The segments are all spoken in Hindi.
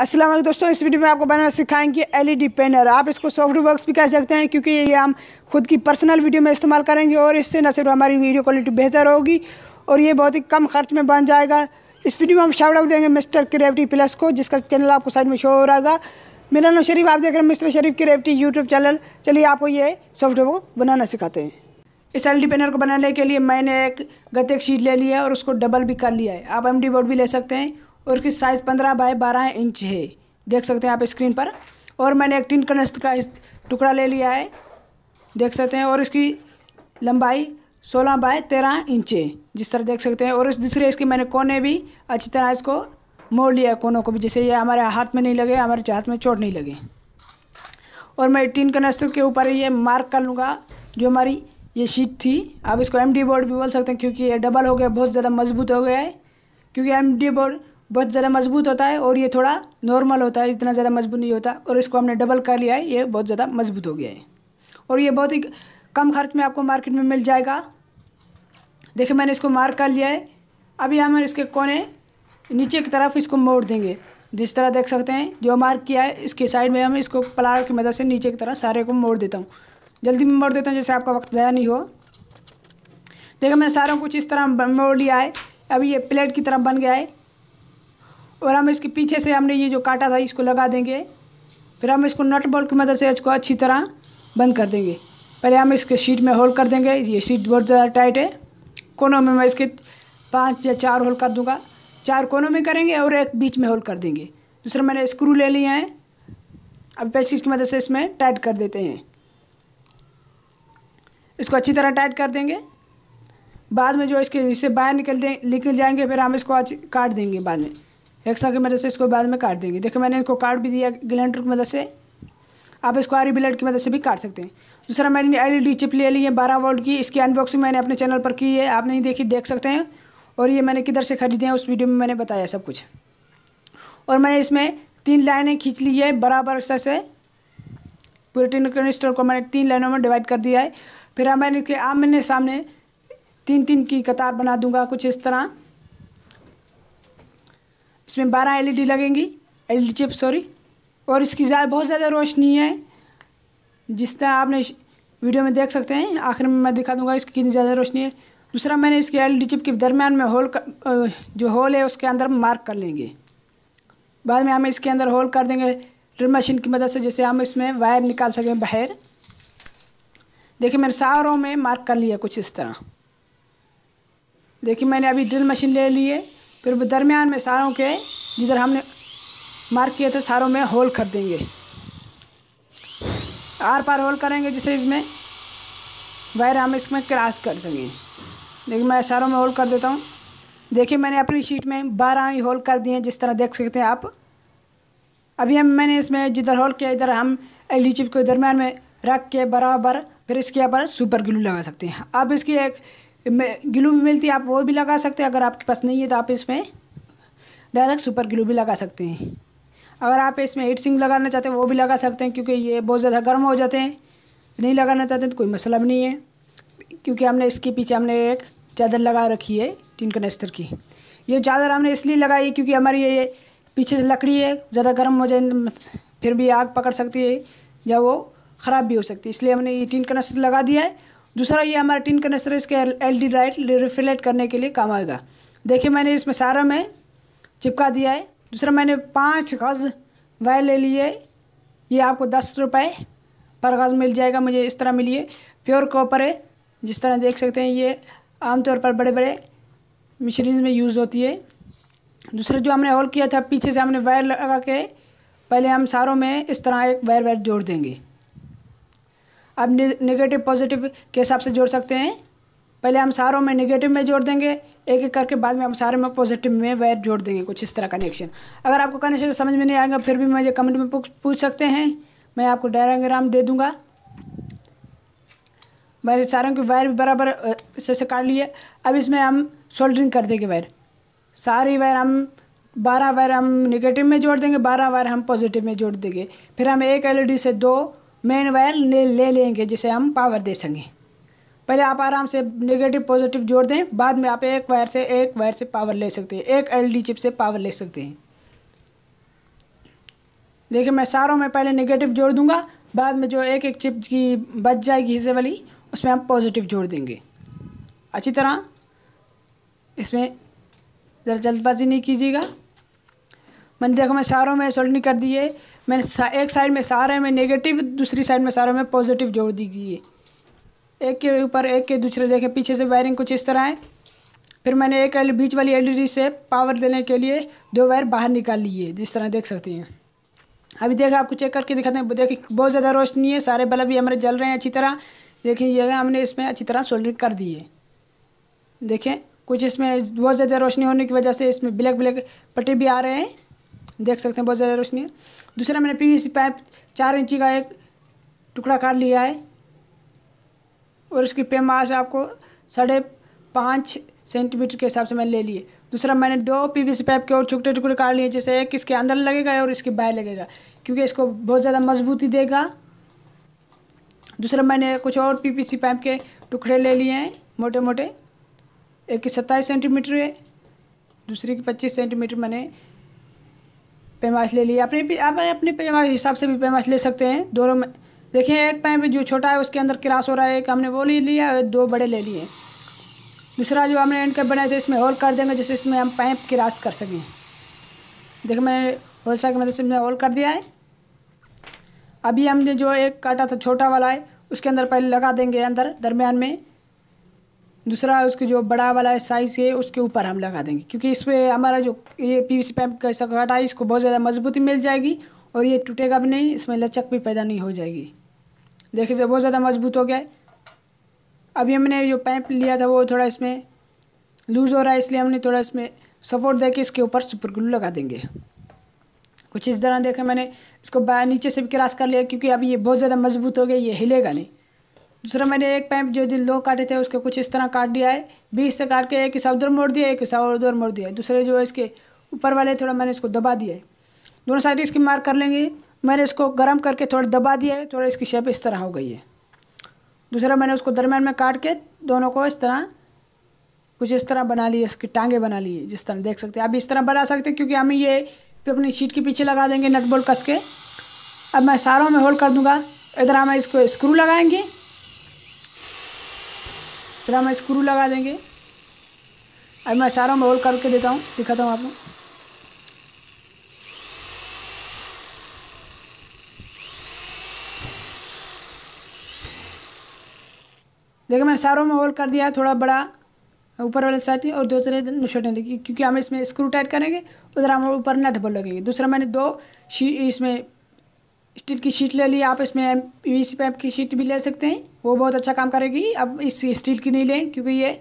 वालेकुम दोस्तों, इस वीडियो में आपको बनाना सिखाएँगे एलईडी पेनर आप इसको सॉफ्ट वर्क्स भी कह सकते हैं, क्योंकि ये हम खुद की पर्सनल वीडियो में इस्तेमाल करेंगे और इससे न सिर्फ़ हमारी वीडियो क्वालिटी बेहतर होगी और ये बहुत ही कम खर्च में बन जाएगा। इस वीडियो में हम शाउट आउट देंगे मिस्टर क्रेविटी प्लस को, जिसका चैनल आपको साइड में शो हो रहा मेरा नाम शरीफ, आप देख रहे हैं mister Sharif Cravity YouTube channel चलिए आपको ये सॉफ्टवेयर को बनाना सिखाते हैं। इस एल डी पेनर को बनाने के लिए मैंने एक गत्ते शीट ले लिया है और उसको डबल भी कर लिया है। आप एम डी बोर्ड भी ले सकते हैं। और इसकी साइज़ पंद्रह बाय बारह इंच है। देख सकते हैं आप स्क्रीन पर। और मैंने एक टिन कनस्त का इस टुकड़ा ले लिया है। देख सकते हैं, और इसकी लंबाई सोलह बाय तेरह इंच है, जिस तरह देख सकते हैं। और इस दूसरे, इसके मैंने कोने भी अच्छी तरह इसको मोड़ लिया कोनों को भी। जैसे ये हमारे हाथ में नहीं लगे, हमारे हाथ में चोट नहीं लगे। और मैं टिन कनस्त के ऊपर ये मार्क कर लूँगा, जो हमारी ये शीट थी। आप इसको एमडी बोर्ड भी बोल सकते हैं, क्योंकि ये डबल हो गया, बहुत ज़्यादा मज़बूत हो गया है। क्योंकि एमडी बोर्ड बहुत ज़्यादा मज़बूत होता है और ये थोड़ा नॉर्मल होता है, इतना ज़्यादा मज़बूत नहीं होता और इसको हमने डबल कर लिया है, ये बहुत ज़्यादा मज़बूत हो गया है। और ये बहुत ही कम खर्च में आपको मार्केट में मिल जाएगा। देखिए, मैंने इसको मार्क कर लिया है। अभी हम इसके कोने नीचे की तरफ़ इसको मोड़ देंगे। जिस तरह देख सकते हैं, जो मार्क किया है, इसके साइड में हम इसको प्लार की मदद से नीचे की तरफ़ सारे को मोड़ देता हूँ। जल्दी में मोड़ देता हूँ, जैसे आपका वक्त ज़्यादा नहीं हो। देखो मैंने सारा कुछ इस तरह मोड़ लिया है। अभी ये प्लेट की तरफ़ बन गया है। और हम इसके पीछे से हमने ये जो काटा था, इसको लगा देंगे। फिर हम इसको नट बॉल की मदद से इसको अच्छी तरह बंद कर देंगे। पहले हम इसके शीट में होल कर देंगे। ये शीट बहुत ज़्यादा टाइट है। कोनों में मैं इसके पाँच या चार होल कर दूँगा। चार कोनों में करेंगे और एक बीच में होल कर देंगे। दूसरा मैंने स्क्रू ले लिए हैं। अब पेचिस की मदद से इसमें टाइट कर देते हैं। इसको अच्छी तरह टाइट कर देंगे। बाद में जो इसके, इससे बाहर निकल दें निकल जाएँगे, फिर हम इसको काट देंगे बाद में। एक्सा की मदद से इसको बाद में काट देंगे। देखो, मैंने इसको काट भी दिया ग्लेंडर की मदद से। आप इसको आरी ब्लेड की मदद से भी काट सकते हैं। दूसरा, मैंने एल ई चिप ले ली है, बारह वोल्ट की। इसकी अनबॉक्सिंग मैंने अपने चैनल पर की है, आप नहीं देखी, देख सकते हैं। और ये मैंने किधर से ख़रीदे हैं, उस वीडियो में मैंने बताया सब कुछ। और मैंने इसमें तीन लाइनें खींच ली है, बराबर से पूरे टिन कनिस्टर को मैंने तीन लाइनों में डिवाइड कर दिया है। फिर मैंने इसके आमने सामने तीन तीन की कतार बना दूँगा कुछ इस तरह। इसमें बारह एलईडी लगेंगी एलईडी चिप सॉरी और इसकी ज़्यादा, बहुत ज़्यादा रोशनी है। जिस तरह आपने वीडियो में देख सकते हैं, आखिर में मैं दिखा दूँगा इसकी कितनी ज़्यादा रोशनी है। दूसरा, मैंने इसके एलईडी चिप के दरमियान में होल जो होल है, उसके अंदर मार्क कर लेंगे। बाद में हम इसके अंदर होल कर देंगे ड्रिल मशीन की मदद से जैसे हम इसमें वायर निकाल सकें बाहर। देखिए, मैंने सारों में मार्क कर लिया कुछ इस तरह। देखिए, मैंने अभी ड्रिल मशीन ले ली है। फिर दरमियान में सारों के, जिधर हमने मार्क किए थे, सारों में होल कर देंगे। आर पार होल करेंगे, जिसे इसमें वायर हम इसमें क्रॉस कर देंगे। देखिए, मैं सारों में होल कर देता हूँ। देखिए, मैंने अपनी शीट में बारह ही होल कर दिए हैं, जिस तरह देख सकते हैं आप। अभी हम, मैंने इसमें जिधर होल किया, इधर हम एल चिप को दरमियान में रख के बराबर, फिर इसके ऊपर सुपर ग्लू लगा सकते हैं। अब इसकी एक ग्लू भी मिलती है, आप वो भी लगा सकते हैं। अगर आपके पास नहीं है तो आप इसमें डायरेक्ट सुपर ग्लू भी लगा सकते हैं। अगर आप इसमें हीट सिंग लगाना चाहते हैं, वो भी लगा सकते हैं, क्योंकि ये बहुत ज़्यादा गर्म हो जाते हैं। नहीं लगाना चाहते तो कोई मसला भी नहीं है, क्योंकि हमने इसके पीछे हमने एक चादर लगा रखी है टीन कनेस्तर की। ये चादर हमने इसलिए लगाई है क्योंकि हमारी ये पीछे से लकड़ी है, ज़्यादा गर्म हो जाए फिर भी आग पकड़ सकती है, या वो ख़राब भी हो सकती है। इसलिए हमने ये टीन कनेस्तर लगा दिया है। दूसरा ये हमारा टिन कनेस्टर इसके एल डी लाइट रिफ्लेक्ट करने के लिए काम आएगा। देखिए मैंने इसमें सारा में चिपका दिया है। दूसरा मैंने पाँच गज़ वायर ले लिए ये आपको दस रुपये पर गज़ मिल जाएगा मुझे इस तरह मिली है प्योर कॉपर है, जिस तरह देख सकते हैं ये आमतौर पर बड़े बड़े मशीन में यूज़ होती है। दूसरा जो हमने होल किया था, पीछे से हमने वायर लगा के पहले हम सारों में इस तरह एक वायर वायर जोड़ देंगे। आप नेगेटिव पॉजिटिव के हिसाब से जोड़ सकते हैं। पहले हम सारों में नेगेटिव में जोड़ देंगे, एक एक करके बाद में हम सारे में पॉजिटिव में वायर जोड़ देंगे, कुछ इस तरह कनेक्शन अगर आपको कनेक्शन समझ में नहीं आएगा, फिर भी मुझे कमेंट में पूछ सकते हैं। मैं आपको डायग्राम दे दूँगा। मैंने सारों की वायर भी बराबर से से काट लिए अब इसमें हम सोल्डरिंग कर देंगे वायर सारी वायर हम, बारह वायर हम नेगेटिव में जोड़ देंगे, बारह वायर हम पॉजिटिव में जोड़ देंगे। फिर हम एक एलईडी से दो मेन वायर ले ले लेंगे, जिसे हम पावर दे सकें। पहले आप आराम से नेगेटिव पॉजिटिव जोड़ दें, बाद में आप एक वायर से एक वायर से पावर ले सकते हैं। एक एलईडी चिप से पावर ले सकते हैं। देखिए, मैं सारों में पहले नेगेटिव जोड़ दूँगा, बाद में जो एक एक चिप की बच जाएगी हिस्से वाली, उसमें हम पॉजिटिव जोड़ देंगे। अच्छी तरह, इसमें ज़रा जल्दबाजी नहीं कीजिएगा। मैंने देखो, मैं सारों में सोल्डरिंग कर दी है। मैंने एक साइड में सारे में नेगेटिव दूसरी साइड में सारों में पॉजिटिव जोड़ दी गई है। एक के ऊपर एक के दूसरे देखें, पीछे से वायरिंग कुछ इस तरह है। फिर मैंने एक एल बीच वाली एलईडी से पावर देने के लिए दो वायर बाहर निकाल ली है, जिस तरह देख सकते हैं। अभी देखा, आपको चेक करके दिखाते हैं। देखिए, बहुत ज़्यादा रोशनी है, सारे बल्ब भी हमारे जल रहे हैं अच्छी तरह। देखिए, ये हमने इसमें अच्छी तरह सोल्डरिंग कर दी है। देखें, कुछ इसमें बहुत ज़्यादा रोशनी होने की वजह से इसमें ब्लैक ब्लैक पट्टे भी आ रहे हैं। देख सकते हैं बहुत ज़्यादा रोशनी है। दूसरा मैंने पीवीसी पाइप चार इंची का एक टुकड़ा काट लिया है। और इसकी पेमाश आपको साढ़े पाँच सेंटीमीटर के हिसाब से मैंने ले लिए दूसरा मैंने दो पीवीसी पाइप के और छोटे टुकड़े काट लिए जैसे एक इसके अंदर लगेगा और इसके बाहर लगेगा, क्योंकि इसको बहुत ज़्यादा मजबूती देगा। दूसरा मैंने कुछ और पीवीसी पाइप के टुकड़े ले लिए हैं मोटे मोटे एक की सत्ताईस सेंटीमीटर है, दूसरी की पच्चीस सेंटीमीटर मैंने पैमाश ले लिया अपने आप अपने पैमाश हिसाब से भी पैमाश ले सकते हैं। दोनों में देखिए, एक पैप जो छोटा है, उसके अंदर क्रास हो रहा है। एक हमने वो ले लिया, दो बड़े ले लिए। दूसरा जो हमने एंड कप बनाए थे, इसमें होल कर देंगे, जिससे इसमें हम पाइप क्रास कर सकें। देखिए मैंने होल सा की मदद से होल कर दिया है। अभी हमने जो एक काटा था, छोटा वाला है, उसके अंदर पहले लगा देंगे अंदर, दरमियान में। दूसरा उसके जो बड़ा वाला साइज़ है, उसके ऊपर हम लगा देंगे। क्योंकि इस पर हमारा जो ये पी वी सी पैप कैसा काटा है, इसको बहुत ज़्यादा मजबूती मिल जाएगी और ये टूटेगा भी नहीं, इसमें लचक भी पैदा नहीं हो जाएगी। देखिए जब बहुत ज़्यादा मज़बूत हो गया है। अभी हमने जो पैप लिया था, वो थोड़ा इसमें लूज़ हो रहा है, इसलिए हमने थोड़ा इसमें सपोर्ट दे के इसके ऊपर सुपर ग्लू लगा देंगे। कुछ इस तरह देखें मैंने, इसको नीचे से भी क्रॉस कर लिया, क्योंकि अभी ये बहुत ज़्यादा मज़बूत हो गया, ये हिलेगा नहीं। दूसरा मैंने एक पैंप जो दिन लो काटे थे, उसके कुछ इस तरह काट दिया है। बीच से काट के एक हिसाब उधर मोड़ दिया, एक हिसाब उधर मोड़ दिया। दूसरे जो है इसके ऊपर वाले थोड़ा मैंने इसको दबा दिया है। दोनों साइड इसकी मार्क कर लेंगे। मैंने इसको गर्म करके थोड़ा दबा दिया है, थोड़ा इसकी शेप इस तरह हो गई है। दूसरा मैंने उसको दरम्यान में काट के दोनों को इस तरह, कुछ इस तरह बना लिए, इसकी टांगे बना लिए, जिस तरह देख सकते हैं। आप इस तरह बना सकते हैं, क्योंकि हम ये अपनी शीट के पीछे लगा देंगे, नट बोल्ट कस के। अब मैं सारों में होल्ड कर दूँगा। इधर हम इसको स्क्रू लगाएँगे। फिर हम स्क्रू लगा देंगे। अब मैं सारों में होल्ड करके देता हूँ, दिखाता हूँ आपको। देखिए मैंने सारों में होल्ड कर दिया है, थोड़ा बड़ा, ऊपर वाले साइड और दूसरे छोटे क्योंकि हम इसमें स्क्रू टाइट करेंगे, उधर हम ऊपर नट बोल लगेंगे। दूसरा मैंने दो शी, इसमें स्टील की शीट ले ली, आप इसमें पी पीवीसी पाइप की शीट भी ले सकते हैं। वो बहुत अच्छा काम करेगी। अब इस स्टील की नहीं लें, क्योंकि ये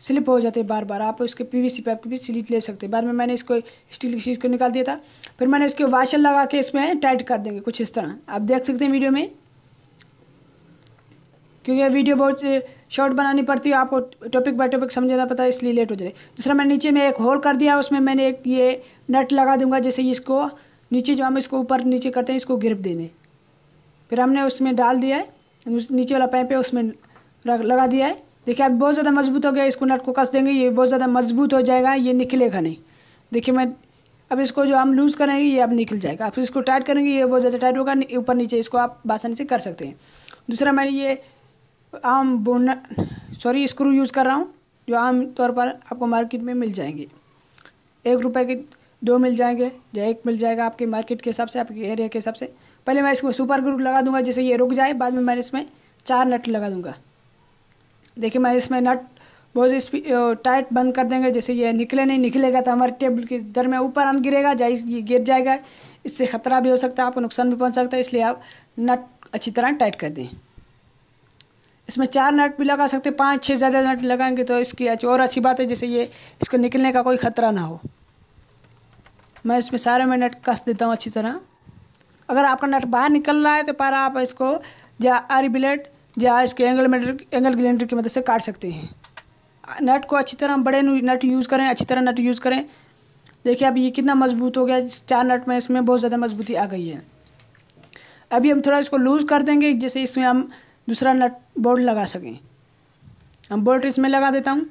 स्लिप हो जाते हैं बार बार आप उसके पीवीसी पाइप की भी स्लिप ले सकते हैं। बाद में मैंने इसको स्टील की शीट को निकाल दिया था। फिर मैंने इसके वाशर लगा के इसमें टाइट कर देंगे कुछ इस तरह। आप देख सकते हैं वीडियो में। क्योंकि वीडियो बहुत शॉर्ट बनानी पड़ती है। आपको टॉपिक बाय टॉपिक समझना पता है, इसलिए लेट हो जाए। दूसरा, मैंने नीचे में एक होल कर दिया। उसमें मैंने एक ये नट लगा दूँगा, जैसे इसको नीचे जो हम इसको ऊपर नीचे करते हैं, इसको गिरप देने। फिर हमने उसमें डाल दिया है नीचे वाला पाइप है उसमें लगा दिया है। देखिए, अब बहुत ज़्यादा मज़बूत हो गया, इसको नट को कस देंगे, ये बहुत ज़्यादा मज़बूत हो जाएगा, ये निकलेगा नहीं। देखिए, मैं अब इसको जो हम लूज़ करेंगे, ये अब निकल जाएगा। आप इसको टाइट करेंगे, ये बहुत ज़्यादा टाइट होगा ऊपर नीचे इसको आप आसानी से कर सकते हैं। दूसरा, मैंने ये आम बोन, सॉरी, स्क्रू यूज़ कर रहा हूँ, जो आम तौर पर आपको मार्केट में मिल जाएँगे। एक रुपए के दो मिल जाएँगे, या एक मिल जाएगा आपके मार्केट के हिसाब से, आपके एरिया के हिसाब से। पहले मैं इसमें सुपर ग्रुप लगा दूँगा, जैसे ये रुक जाए, बाद में मैं इसमें चार नट लगा दूँगा। देखिए, मैं इसमें नट बहुत टाइट बंद कर देंगे, जैसे ये निकले नहीं, निकलेगा तो हमारे टेबल के दर में ऊपर अन गिरेगा जाए ये गिर जाएगा। इससे ख़तरा भी हो सकता है, आपको नुकसान भी पहुँच सकता है, इसलिए आप नट अच्छी तरह टाइट कर दें। इसमें चार नट भी लगा सकते हैं, पाँच छः ज़्यादा नट लगाएँगे तो इसकी और अच्छी बात है, जैसे ये इसको निकलने का कोई ख़तरा ना हो। मैं इसमें सारे में नट कस देता हूँ अच्छी तरह। अगर आपका नट बाहर निकल रहा है तो पर आप इसको या आरी बिलेट या इसके एंगल मेटर, एंगल ग्लेंडर की मदद से काट सकते हैं। नट को अच्छी तरह बड़े नट यूज़ करें, अच्छी तरह नट यूज़ करें। देखिए अब ये कितना मज़बूत हो गया, चार नट में इसमें बहुत ज़्यादा मजबूती आ गई है। अभी हम थोड़ा इसको लूज़ कर देंगे जैसे इसमें हम दूसरा नट बोल्ट लगा सकें। हम बोल्ट इसमें लगा देता हूँ।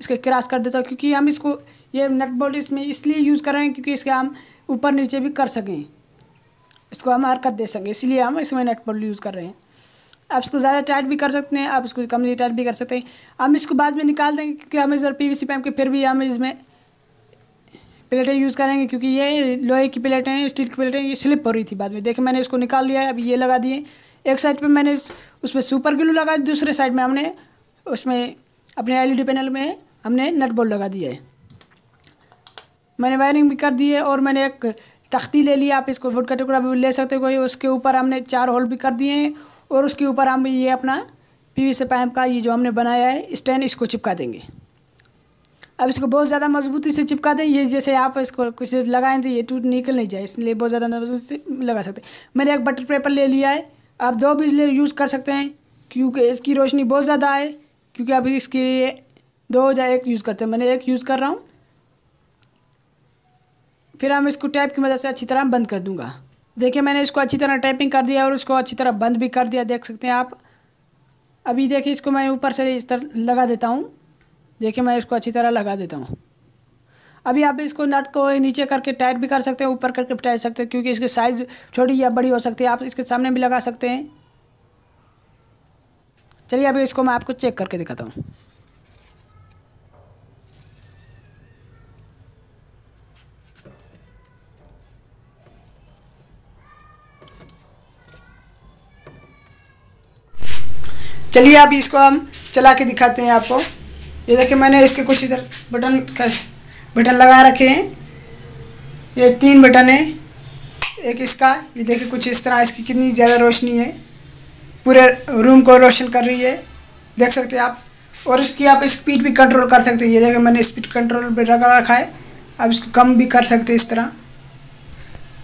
इसके क्रॉस कर देता हूँ, क्योंकि हम इसको, ये नट बोल्ट इसमें इसलिए यूज़ कर रहे हैं क्योंकि इसके हम ऊपर नीचे भी कर सकें। इसको हम हरकत दे सकें, इसलिए हम इसमें नट बोल्ट यूज़ कर रहे हैं। आप इसको ज़्यादा टाइट भी कर सकते हैं, आप इसको कम टाइट भी कर सकते हैं। हम इसको बाद में निकाल देंगे, क्योंकि हमें सर पी वी के फिर भी हम इसमें प्लेटें यूज़ करेंगे, क्योंकि ये लोहे की प्लेटें हैं, स्टील की प्लेटें ये स्लिप हो रही थी बाद में। देखिए, मैंने इसको निकाल लिया है अभी ये लगा दिए। एक साइड पे मैंने उस पर सुपर ग्लू लगा, दूसरे साइड में हमने उसमें अपने एलईडी पैनल में हमने नट बोल्ट लगा दिया है। मैंने वायरिंग भी कर दी है और मैंने एक तख्ती ले लिया आप इसको वुड का टुकड़ा भी ले सकते हो उसके ऊपर हमने चार होल भी कर दिए हैं और उसके ऊपर हम ये अपना पीवी से पाइप का ये जो हमने बनाया है, स्टैंड इसको चिपका देंगे। अब इसको बहुत ज़्यादा मजबूती से चिपका दें, ये जैसे आप इसको कुछ लगाएँ तो ये टूट निकल नहीं जाए, इसलिए बहुत ज़्यादा मजबूती से लगा सकते हैं। मैंने एक बटर पेपर ले लिया है, आप दो बिजली यूज़ कर सकते हैं, क्योंकि इसकी रोशनी बहुत ज़्यादा है क्योंकि अभी इसके लिए दो या एक यूज़ करते हैं। मैंने एक यूज़ कर रहा हूँ। फिर हम इसको टैप की मदद से अच्छी तरह बंद कर दूँगा। देखिए, मैंने इसको अच्छी तरह टैपिंग कर दिया और उसको अच्छी तरह बंद भी कर दिया, देख सकते हैं आप। अभी देखिए, इसको मैं ऊपर से इस तरह लगा देता हूँ। देखिए, मैं इसको अच्छी तरह लगा देता हूँ। अभी आप इसको नट को नीचे करके टाइट भी कर सकते हैं, ऊपर करके टाइट सकते हैं, क्योंकि इसकी साइज़ छोटी या बड़ी हो सकती है। आप इसके सामने भी लगा सकते हैं। चलिए, अभी इसको मैं आपको चेक करके दिखाता हूँ। चलिए अभी इसको हम चला के दिखाते हैं आपको। ये देखिए मैंने इसके कुछ इधर बटन बटन लगा रखे हैं। ये तीन बटन है। एक इसका, ये देखिए कुछ इस तरह इसकी कितनी ज़्यादा रोशनी है। पूरे रूम को रोशन कर रही है। देख सकते हैं आप। और इसकी आप स्पीड भी कंट्रोल कर सकते हैं। ये देखिए मैंने स्पीड कंट्रोल पर लगा रखा है। आप इसको कम भी कर सकते हैं इस तरह।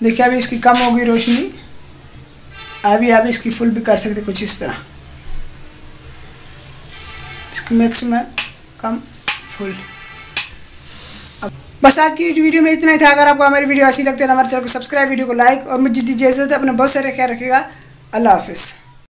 देखिए अभी इसकी कम होगी रोशनी। अभी आप इसकी फुल भी कर सकते कुछ इस तरह। मैक्सिमम कम फुल बस आज की वीडियो में इतना ही था। अगर आपको हमारी वीडियो अच्छी लगती है तो हमारे चैनल को सब्सक्राइब, वीडियो को लाइक और मुझे दीजिए अपना बहुत सारे ख्याल रखेगा अल्लाह हाफिज़।